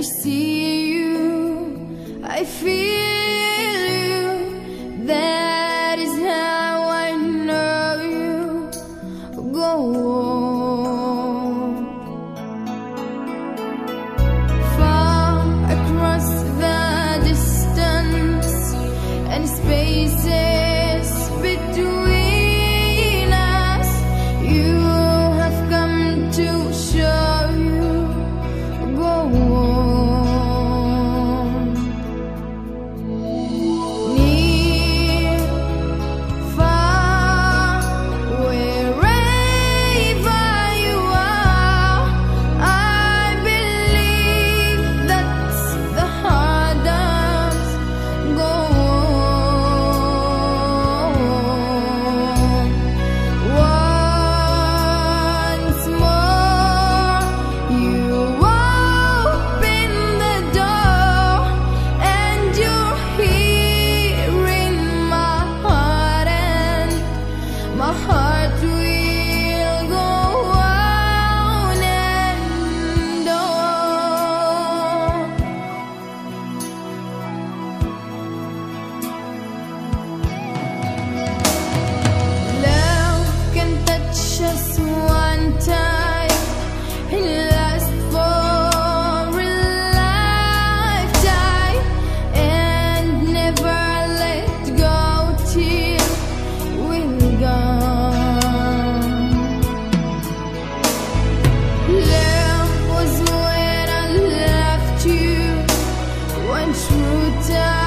I see you, I feel True time